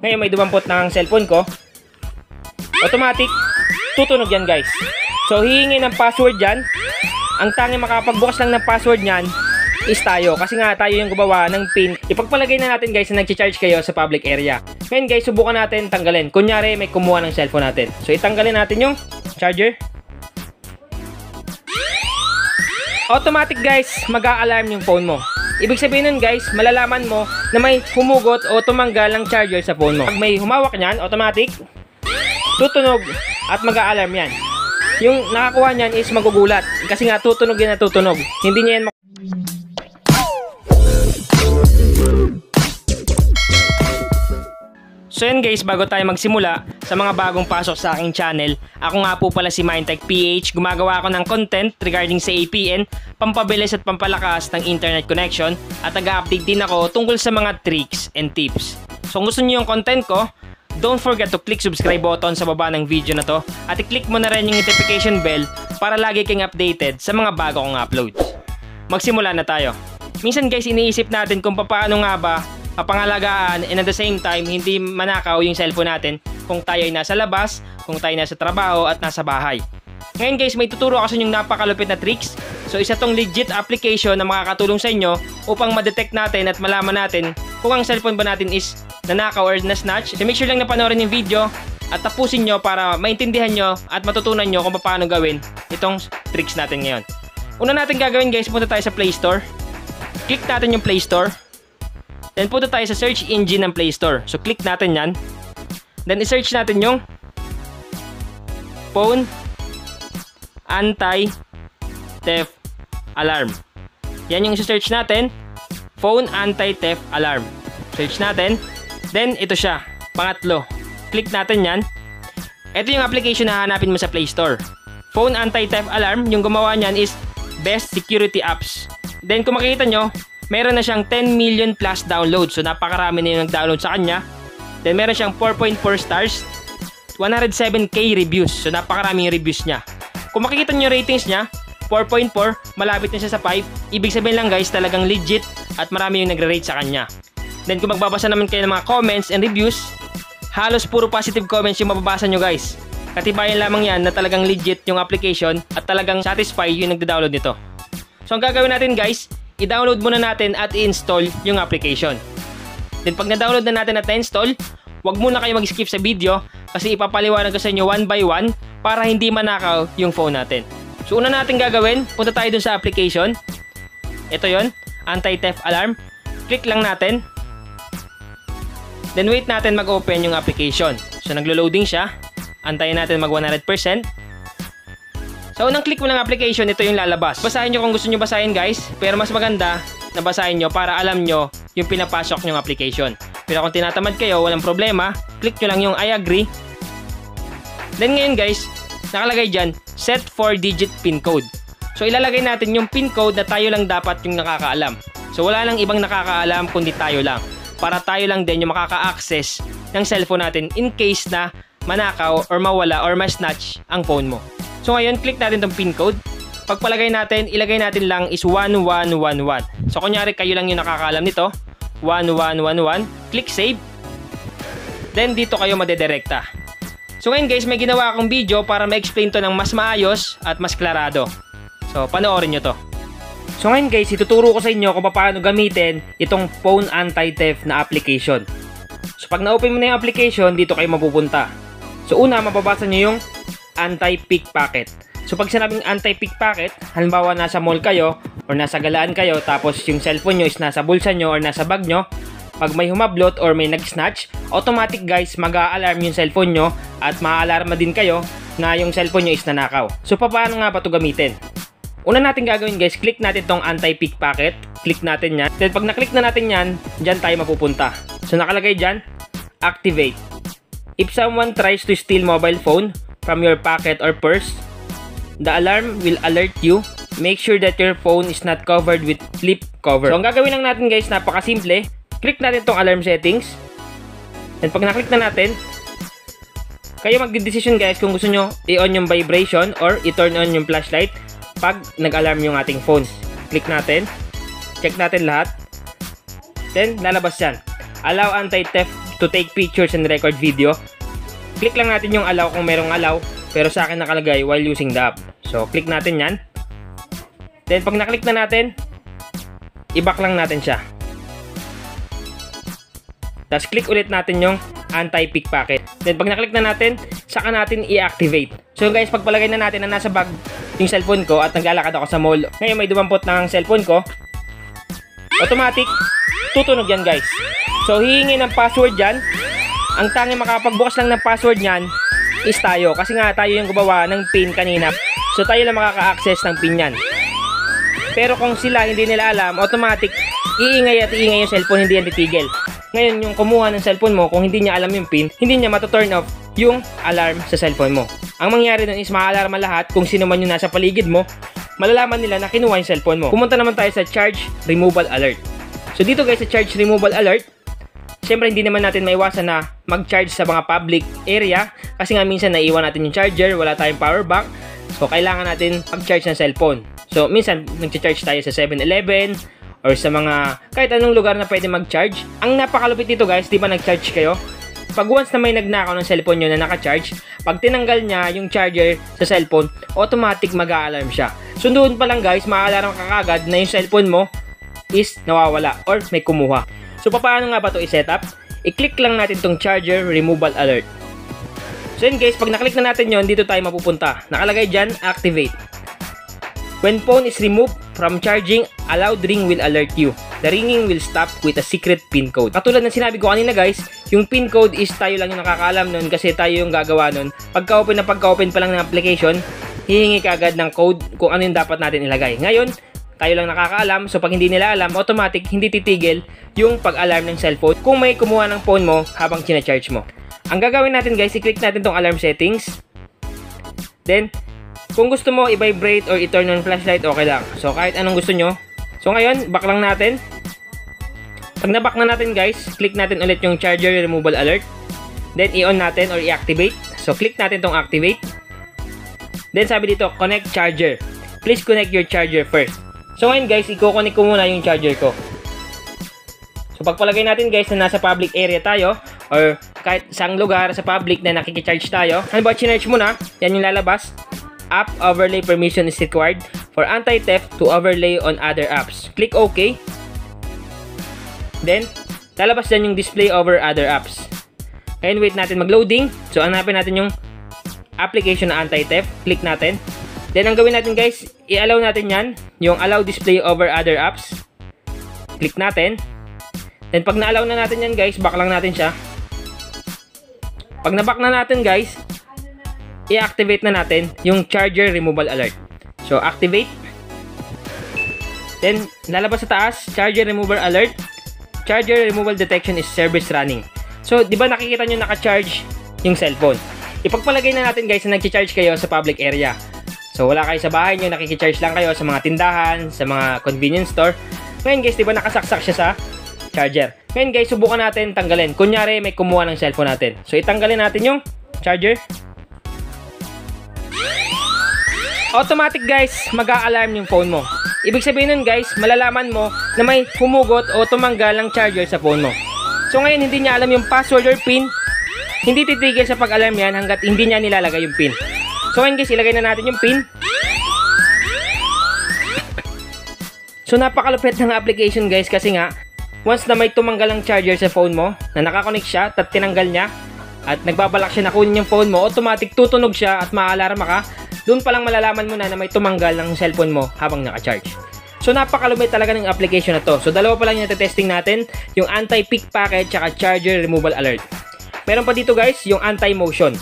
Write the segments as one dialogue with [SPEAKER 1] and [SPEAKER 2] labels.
[SPEAKER 1] Ngayon may dumampot na ang cellphone ko. Automatic, tutunog yan guys. So hihingi ng password dyan. Ang tanging makapagbukas lang ng password niyan is tayo. Kasi nga tayo yung gumawa ng pin. Ipagpalagay na natin guys na nag-charge kayo sa public area. Ngayon guys, subukan natin tanggalin. Kunyari may kumuha ng cellphone natin. So itanggalin natin yung charger. Automatic guys, mag-a-alarm yung phone mo. Ibig sabihin nun guys, malalaman mo na may humugot o tumanggal ng charger sa phone mo. Pag may humawak niyan, automatic, tutunog at mag-a-alarm yan. Yung nakakuha niyan is magugulat. Kasi nga tutunog yan na tutunog. Hindi niya yan So yun guys, bago tayo magsimula sa mga bagong pasok sa aking channel, ako nga po pala si Mindtech PH. Gumagawa ako ng content regarding sa APN, pampabilis at pampalakas ng internet connection at nag-update din ako tungkol sa mga tricks and tips. So kung gusto niyo yung content ko, don't forget to click subscribe button sa baba ng video na to at i-click mo na rin yung notification bell para lagi kang updated sa mga bago kong uploads. Magsimula na tayo. Minsan guys, iniisip natin kung paano nga ba kapangalagaan and at the same time hindi manakaw yung cellphone natin kung tayo ay nasa labas, kung tayo nasa trabaho at nasa bahay. Ngayon guys, may tuturo ako sa inyong napakalupit na tricks. So isa tong legit application na makakatulong sa inyo upang ma-detect natin at malaman natin kung ang cellphone ba natin is nanakaw or na-snatch. So make sure lang na panoorin yung video at tapusin nyo para maintindihan nyo at matutunan nyo kung paano gawin itong tricks natin ngayon. Una natin gagawin guys, punta tayo sa Play Store. Click natin yung Play Store. Then punta tayo sa search engine ng Play Store. So click natin yan. Then i-search natin yung phone anti-theft alarm. Yan yung search natin. Phone anti-theft alarm. Search natin. Then ito siya. Pangatlo. Click natin yan. Ito yung application na hanapin mo sa Play Store. Phone anti-theft alarm, yung gumawa niyan is Best Security Apps. Then kung makikita nyo, meron na siyang 10 million plus downloads. So napakarami na yung nag-download sa kanya. Then meron siyang 4.4 stars, 107k reviews. So napakarami yung reviews niya. Kung makikita yung ratings niya, 4.4, malapit na siya sa 5. Ibig sabihin lang guys, talagang legit at marami yung nagre-rate sa kanya. Then kung magbabasa naman kayo ng mga comments and reviews, halos puro positive comments yung mababasa nyo guys. Katibayan lamang yan na talagang legit yung application at talagang satisfied yung nagda-download nito. So ang gagawin natin guys, i-download muna natin at i-install yung application. Then pag na-download na natin at na-install, wag muna kayo mag-skip sa video kasi ipapaliwanag ko sa inyo one by one para hindi manakaw yung phone natin. So una natin gagawin, punta tayo dun sa application. Ito yon, anti-theft alarm. Click lang natin. Then wait natin mag-open yung application. So naglo-loading siya. Antayin natin mag 100%. Sa unang click mo ng application, ito yung lalabas. Basahin nyo kung gusto nyo basahin guys. Pero mas maganda na basahin nyo para alam nyo yung pinapasok nyong application. Pero kung tinatamad kayo, walang problema. Click nyo lang yung I agree. Then ngayon guys, nakalagay dyan, set 4-digit pin code. So ilalagay natin yung pin code na tayo lang dapat yung nakakaalam. So wala lang ibang nakakaalam kundi tayo lang. Para tayo lang din yung makaka-access ng cellphone natin in case na manakaw or mawala or ma-snatch ang phone mo. So ngayon, click natin tong pin code. Pagpalagay natin, ilagay natin lang is 1111. So kunyari kayo lang yung nakakaalam nito. 1111. Click save. Then dito kayo madedirekta. So ngayon guys, may ginawa akong video para ma-explain to ng mas maayos at mas klarado. So panoorin nyo to. So ngayon guys, ituturo ko sa inyo kung paano gamitin itong phone anti-theft na application. So pag na-open mo na yung application, dito kayo mapupunta. So una, mababasa nyo yung anti-pickpocket. So pag sinabing anti-pickpocket, halimbawa nasa mall kayo or nasa galaan kayo tapos yung cellphone nyo is nasa bulsa nyo or nasa bag nyo, pag may humablot or may nag-snatch, automatic guys mag-a-alarm yung cellphone nyo at ma-alarma din kayo na yung cellphone nyo is nanakaw. So paano nga ba ito gamitin? Una natin gagawin guys, click natin tong anti-pickpocket. Click natin yan. Then pag na-click na natin yan, dyan tayo mapupunta. So nakalagay dyan, activate. If someone tries to steal mobile phone from your pocket or purse, the alarm will alert you. Make sure that your phone is not covered with flip cover. So ang gagawin lang natin guys, napakasimple. Click natin tong alarm settings. Then pag na-click na natin, kayo magde-decision guys kung gusto nyo i-on yung vibration or i-turn on yung flashlight pag nag-alarm yung ating phone. Click natin. Check natin lahat. Then, lalabas yan. Allow anti-theft to take pictures and record video. Click lang natin yung allow kung merong allow. Pero sa akin nakalagay while using the app. So, click natin yan. Then, pag naklik na natin, i-back lang natin siya. Tapos, click ulit natin yung anti-pickpocket. Then, pag naklik na natin, saka natin i-activate. So, guys, pagpalagay na natin na nasa bag yung cellphone ko at naglalakad ako sa mall. Ngayon, may dumampot ng cellphone ko. Automatic, tutunog yan, guys. So, hihingi ng password dyan. Ang tanging makapagbukas lang ng password niyan is tayo. Kasi nga, tayo yung gumawa ng pin kanina. So, tayo lang makaka-access ng pin yan. Pero kung sila hindi nila alam, automatic, iingay at iingay yung cellphone, hindi yan titigil. Ngayon, yung kumuha ng cellphone mo, kung hindi niya alam yung pin, hindi niya matuturn off yung alarm sa cellphone mo. Ang mangyari nun is ma-alarma lahat kung sino man yung nasa paligid mo, malalaman nila na kinuha yung cellphone mo. Pumunta naman tayo sa charge removal alert. So dito guys sa charge removal alert, Siyempre hindi naman natin maiwasan na mag-charge sa mga public area kasi nga minsan naiwan natin yung charger, wala tayong power bank. So kailangan natin mag-charge ng cellphone. So minsan nag-charge tayo sa 7-Eleven, or sa mga kahit anong lugar na pwede mag-charge. Ang napakalupit dito guys, di ba nag-charge kayo? Pag once na may nagnakaw ng cellphone nyo na naka-charge, pag tinanggal niya yung charger sa cellphone, automatic mag-a-alarm siya. So doon pa lang guys, ma-alarm ka kagad na yung cellphone mo is nawawala or may kumuha. So paano nga ba ito i-set up? I-click lang natin tong charger removal alert. So yun guys, pag naklik na natin yon dito tayo mapupunta. Nakalagay dyan, activate. When phone is removed from charging, a loud ring will alert you. The ringing will stop with a secret pin code. Katulad ng sinabi ko kanina guys, yung pin code is tayo lang yung nakakaalam nun kasi tayo yung gagawa nun. Pagka-open na pagka-open pa lang ng application, hihingi ka agad ng code kung ano yung dapat natin ilagay. Ngayon, tayo lang nakakaalam. So pag hindi nila alam, automatic hindi titigil yung pag-alarm ng cellphone kung may kumuha ng phone mo habang china-charge mo. Ang gagawin natin guys, i-click natin tong alarm settings. Then, kung gusto mo i-vibrate or i-turn on flashlight, okay lang. So, kahit anong gusto nyo. So, ngayon, back lang natin. Pag na-back na natin guys, click natin ulit yung charger removal alert. Then, i-on natin or i-activate. So, click natin tong activate. Then, sabi dito, connect charger. Please connect your charger first. So, ngayon guys, i-connect ko muna yung charger ko. So, pagpalagay natin guys na nasa public area tayo, or kahit saang lugar sa public na nakikicharge tayo, ano ba, chinarge mo na, yan yung lalabas app overlay permission is required for anti-theft to overlay on other apps. Click OK. Then, lalabas dyan yung display over other apps. Ngayon, wait natin mag-loading. So, hanapin natin yung application na anti-theft. Click natin. Then, ang gawin natin guys, i-allow natin yan, yung allow display over other apps. Click natin. Then, pag na-allow na natin yan guys, back lang natin siya. Pag na-back na natin guys, i-activate na natin yung charger removal alert. So, activate. Then, lalabas sa taas, charger removal alert. Charger removal detection is service running. So, di ba nakikita nyo naka-charge yung cellphone? Ipagpalagay na natin guys na nag-charge kayo sa public area. So, wala kayo sa bahay nyo, nakikicharge lang kayo sa mga tindahan, sa mga convenience store. Ngayon guys, di ba nakasaksak siya sa charger? Ngayon guys, subukan natin tanggalin. Kunyari, may kumuha ng cellphone natin. So, itanggalin natin yung charger. automatic guys, mag-a-alarm yung phone mo. Ibig sabihin nun guys, malalaman mo na may humugot o tumanggal ang charger sa phone mo. So ngayon hindi niya alam yung password or pin, hindi titigil sa pag-alarm yan hanggat hindi niya nilalagay yung pin. So ngayon guys, ilagay na natin yung pin. So napakalupit ng application guys kasi nga, once na may tumanggal ang charger sa phone mo, na nakakonect siya, at tinanggal niya, at nagbabalak siya na kunin yung phone mo, automatic tutunog siya at maaalarma ka doon pa lang malalaman mo na na may tumanggal ng cellphone mo habang naka-charge. So napakalumit talaga ng application na to. So dalawa pa lang yung testing natin, yung anti-pickpocket tsaka charger removal alert. Meron pa dito guys, yung anti-motion.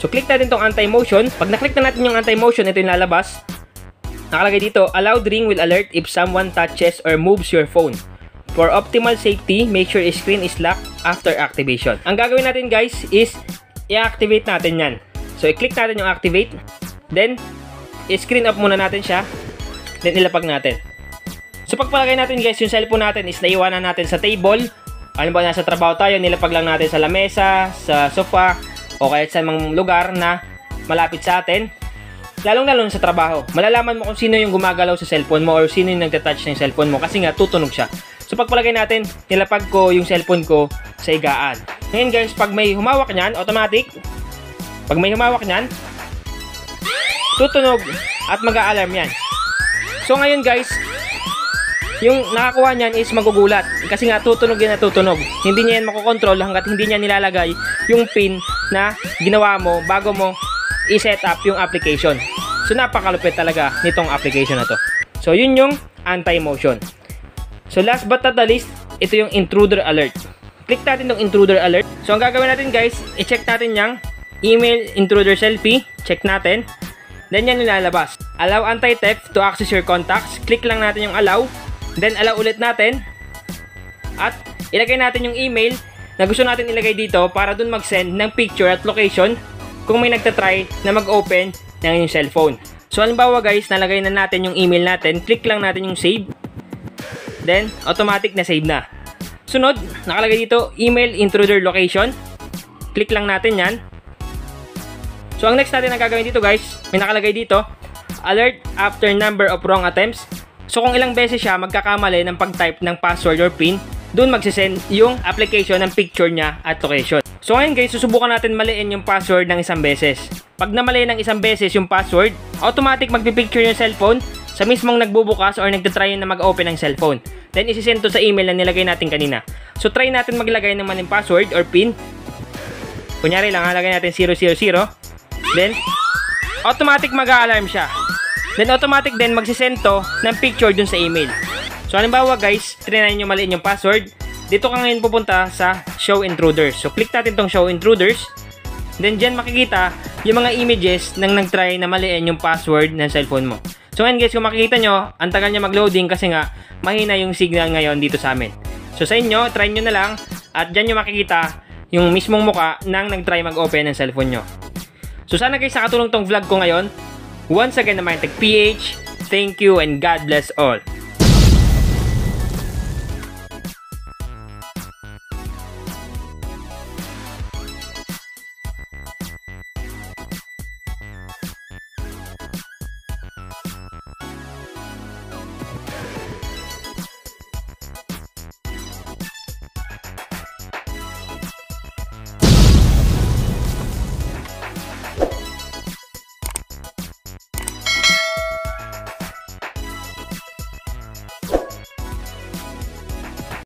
[SPEAKER 1] So click natin tong anti-motion. Pag na-click na natin yung anti-motion, ito yung lalabas. Nakalagay dito, allowed ring will alert if someone touches or moves your phone. For optimal safety, make sure screen is locked after activation. Ang gagawin natin guys is i-activate natin yan. So i-click natin yung activate. Then, i-screen up muna natin siya. Then, ilapag natin. So, pagpalagay natin guys, yung cellphone natin is naiwanan natin sa table. Ano ba, nasa trabaho tayo, nilapag lang natin sa lamesa, sa sofa, o kaya sa mga lugar na malapit sa atin. Lalong-lalo sa trabaho. Malalaman mo kung sino yung gumagalaw sa cellphone mo or sino yung nagtatouch ng cellphone mo kasi nga tutunog siya. So pagpalagay natin, nilapag ko yung cellphone ko sa higaan. Ngayon guys, pag may humawak niyan, automatic, pag may humawak niyan, tutunog at mag-a-alarm yan. So ngayon guys, yung nakakuha niyan is magugulat. Kasi nga tutunog yan na tutunog. Hindi niya yan makokontrol hanggat hindi niya nilalagay yung pin na ginawa mo bago mo i-set up yung application. So napakalupit talaga nitong application na to. So yun yung anti-motion. So last but not the least, ito yung intruder alert. Click natin tong intruder alert. So ang gagawin natin guys, i-check natin yung email intruder selfie. Check natin. Then yan nilalabas. Allow anti-theft to access your contacts. Click lang natin yung allow. Then allow ulit natin. At ilagay natin yung email na gusto natin ilagay dito para dun mag-send ng picture at location kung may nagtatry na mag-open ng inyong cellphone. So halimbawa guys, nalagay na natin yung email natin, click lang natin yung save. Then, automatic na save na. Sunod, nakalagay dito, email intruder location. Click lang natin yan. So, ang next natin na gagawin dito guys, may nakalagay dito, alert after number of wrong attempts. So, kung ilang beses siya magkakamali ng pag-type ng password or PIN, doon magsisend yung application ng picture niya at location. So, ngayon guys, susubukan natin maliin yung password ng isang beses. Pag namali ng isang beses yung password, automatic magpipicture yung cellphone sa mismong nagbubukas or nagtatry na mag-open ng cellphone. Then, isisend to sa email na nilagay natin kanina. So, try natin maglagay ng maling password or PIN. Kunyari lang, halagay natin 000. Then, automatic mag-a-alarm siya. Then, automatic din magsisend to ng picture dun sa email. So, halimbawa guys, trinay nyo maliin yung password. Dito ka ngayon pupunta sa Show Intruders. So, click natin tong Show Intruders. Then, dyan makikita yung mga images nang nag-try na maliin yung password ng cellphone mo. So ngayon guys, kung makikita nyo, ang tagal niya mag-loading kasi nga mahina yung signal ngayon dito sa amin. So sa inyo, try nyo na lang at dyan nyo makikita yung mismong muka nang nag-try mag-open ng cellphone nyo. So sana guys, nakatulong tong vlog ko ngayon. Once again naman, Tech PH, thank you and God bless all.